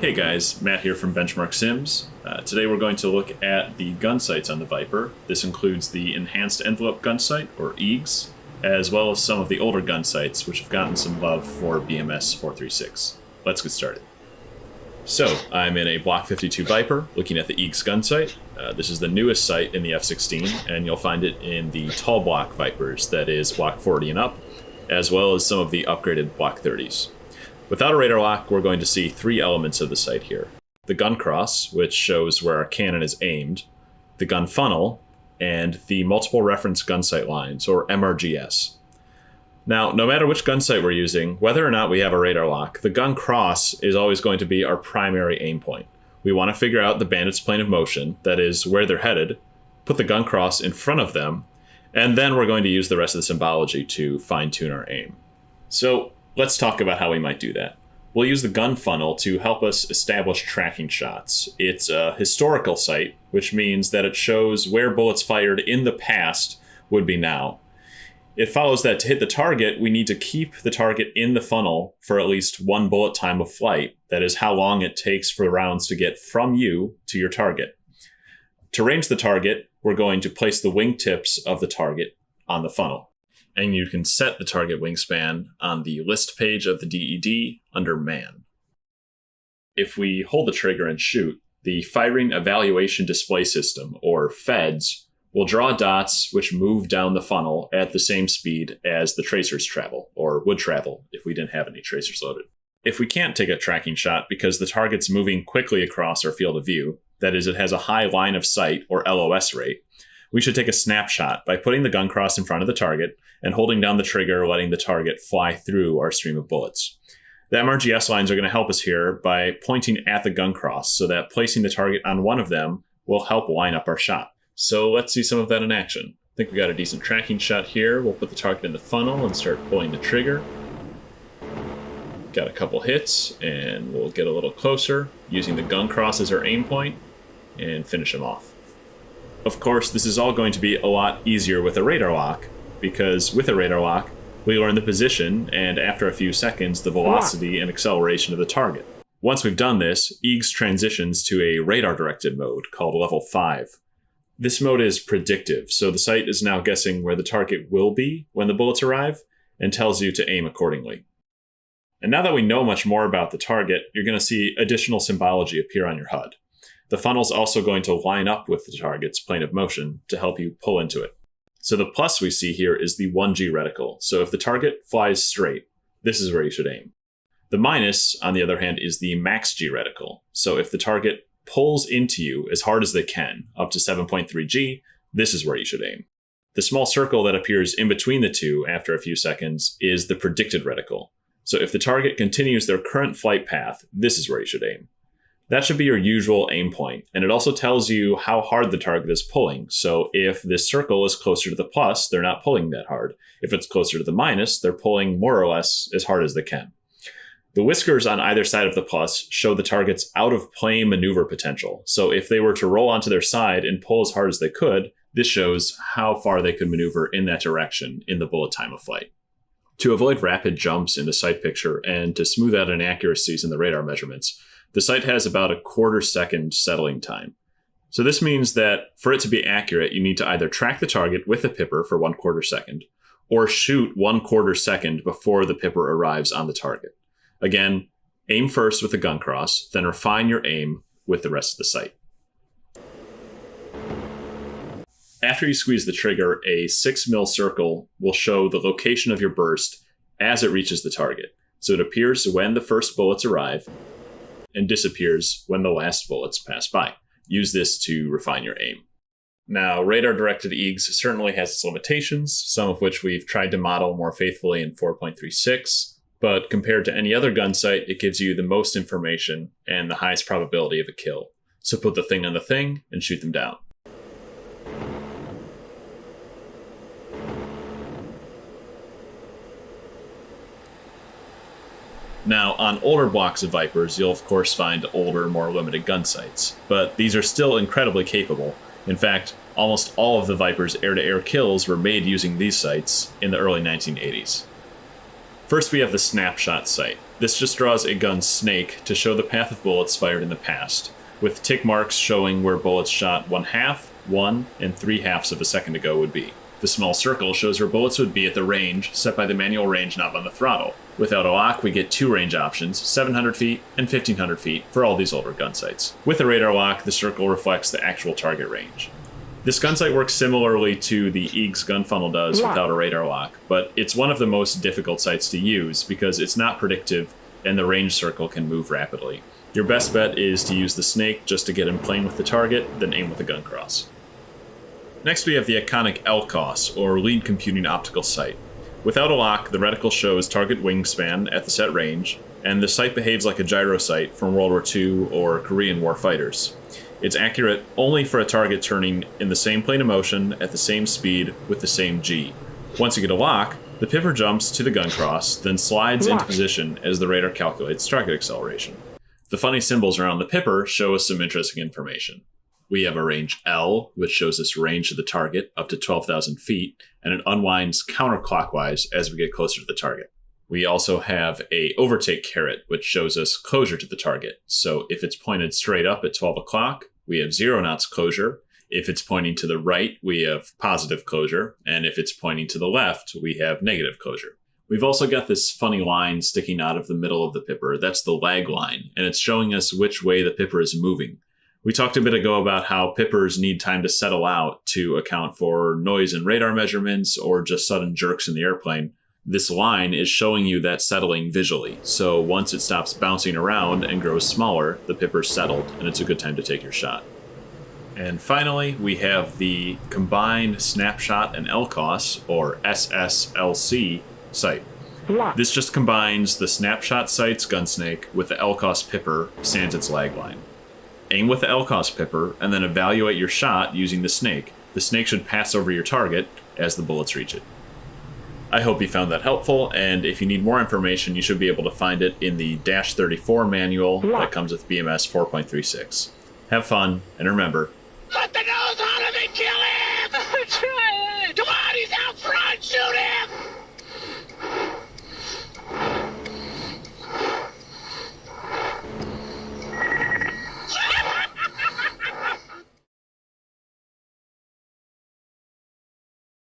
Hey guys, Matt here from Benchmark Sims. Uh, today we're going to look at the gun sights on the Viper. This includes the Enhanced Envelope gun sight, or EEGS, as well as some of the older gun sights, which have gotten some love for BMS 436. Let's get started. So, I'm in a Block 52 Viper, looking at the EEGS gun sight. Uh, this is the newest sight in the F-16, and you'll find it in the tall block Vipers, that is Block 40 and up, as well as some of the upgraded Block 30s. Without a radar lock, we're going to see three elements of the sight here. The gun cross, which shows where our cannon is aimed, the gun funnel, and the multiple reference gun sight lines, or MRGS. Now, no matter which gun sight we're using, whether or not we have a radar lock, the gun cross is always going to be our primary aim point. We want to figure out the bandit's plane of motion, that is, where they're headed, put the gun cross in front of them, and then we're going to use the rest of the symbology to fine tune our aim. So, let's talk about how we might do that. We'll use the gun funnel to help us establish tracking shots. It's a historical sight, which means that it shows where bullets fired in the past would be now. It follows that to hit the target, we need to keep the target in the funnel for at least one bullet time of flight. That is how long it takes for the rounds to get from you to your target. To range the target, we're going to place the wingtips of the target on the funnel. And you can set the target wingspan on the list page of the DED under Man. If we hold the trigger and shoot, the Firing Evaluation Display System, or FEDS, will draw dots which move down the funnel at the same speed as the tracers travel, or would travel if we didn't have any tracers loaded. If we can't take a tracking shot because the target's moving quickly across our field of view, that is, it has a high line of sight or LOS rate, we should take a snapshot by putting the gun cross in front of the target and holding down the trigger, letting the target fly through our stream of bullets. The MRGS lines are going to help us here by pointing at the gun cross so that placing the target on one of them will help line up our shot. So let's see some of that in action. I think we got a decent tracking shot here. We'll put the target in the funnel and start pulling the trigger. Got a couple hits, and we'll get a little closer using the gun cross as our aim point and finish him off. Of course, this is all going to be a lot easier with a radar lock, because with a radar lock, we learn the position and after a few seconds, the velocity and acceleration of the target. Once we've done this, EEGS transitions to a radar directed mode called level 5. This mode is predictive, so the sight is now guessing where the target will be when the bullets arrive and tells you to aim accordingly. And now that we know much more about the target, you're going to see additional symbology appear on your HUD. The funnel's also going to line up with the target's plane of motion to help you pull into it. So the plus we see here is the 1G reticle. So if the target flies straight, this is where you should aim. The minus, on the other hand, is the max G reticle. So if the target pulls into you as hard as they can, up to 7.3G, this is where you should aim. The small circle that appears in between the two after a few seconds is the predicted reticle. So if the target continues their current flight path, this is where you should aim. That should be your usual aim point, and it also tells you how hard the target is pulling. So if this circle is closer to the plus, they're not pulling that hard. If it's closer to the minus, they're pulling more or less as hard as they can. The whiskers on either side of the plus show the target's out of plane maneuver potential. So if they were to roll onto their side and pull as hard as they could, this shows how far they could maneuver in that direction in the bullet time of flight. To avoid rapid jumps in the sight picture and to smooth out inaccuracies in the radar measurements, the sight has about a quarter second settling time. So this means that for it to be accurate, you need to either track the target with a pipper for one quarter second, or shoot one quarter second before the pipper arrives on the target. Again, aim first with the gun cross, then refine your aim with the rest of the sight. After you squeeze the trigger, a 6 mil circle will show the location of your burst as it reaches the target. So it appears when the first bullets arrive, and disappears when the last bullets pass by. Use this to refine your aim. Now, radar directed EEGS certainly has its limitations, some of which we've tried to model more faithfully in 4.36, but compared to any other gun sight, it gives you the most information and the highest probability of a kill. So put the thing on the thing and shoot them down. Now, on older blocks of Vipers, you'll of course find older, more limited gun sights, but these are still incredibly capable. In fact, almost all of the Viper's air to air kills were made using these sights in the early 1980s. First, we have the snapshot sight. This just draws a gun snake to show the path of bullets fired in the past, with tick marks showing where bullets shot one half, one, and three halves of a second ago would be. The small circle shows where bullets would be at the range set by the manual range knob on the throttle. Without a lock, we get two range options, 700 feet and 1500 feet for all these older gun sights. With a radar lock, the circle reflects the actual target range. This gun sight works similarly to the EEGS gun funnel does without a radar lock, but it's one of the most difficult sights to use because it's not predictive and the range circle can move rapidly. Your best bet is to use the snake just to get in plane with the target, then aim with a gun cross. Next we have the iconic LCOS, or Lead Computing Optical Sight. Without a lock, the reticle shows target wingspan at the set range, and the sight behaves like a gyro sight from World War II or Korean War fighters. It's accurate only for a target turning in the same plane of motion at the same speed with the same G. Once you get a lock, the pipper jumps to the gun cross, then slides into position as the radar calculates target acceleration. The funny symbols around the pipper show us some interesting information. We have a range L, which shows us range of the target up to 12,000 feet, and it unwinds counterclockwise as we get closer to the target. We also have a overtake caret, which shows us closure to the target. So if it's pointed straight up at 12 o'clock, we have zero knots closure. If it's pointing to the right, we have positive closure. And if it's pointing to the left, we have negative closure. We've also got this funny line sticking out of the middle of the pipper. That's the lag line, and it's showing us which way the pipper is moving. We talked a bit ago about how pippers need time to settle out to account for noise and radar measurements or just sudden jerks in the airplane. This line is showing you that settling visually. So once it stops bouncing around and grows smaller, the pipper's settled, and it's a good time to take your shot. And finally, we have the Combined Snapshot and LCOS, or SSLC, sight. This just combines the Snapshot Sight's Gunsnake with the LCOS Pipper sans its lag line aim with the LCOS pipper, and then evaluate your shot using the snake. The snake should pass over your target as the bullets reach it. I hope you found that helpful, and if you need more information, you should be able to find it in the Dash 34 manual that comes with BMS 4.36. Have fun, and remember,